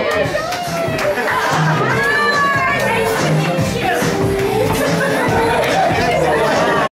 Yes.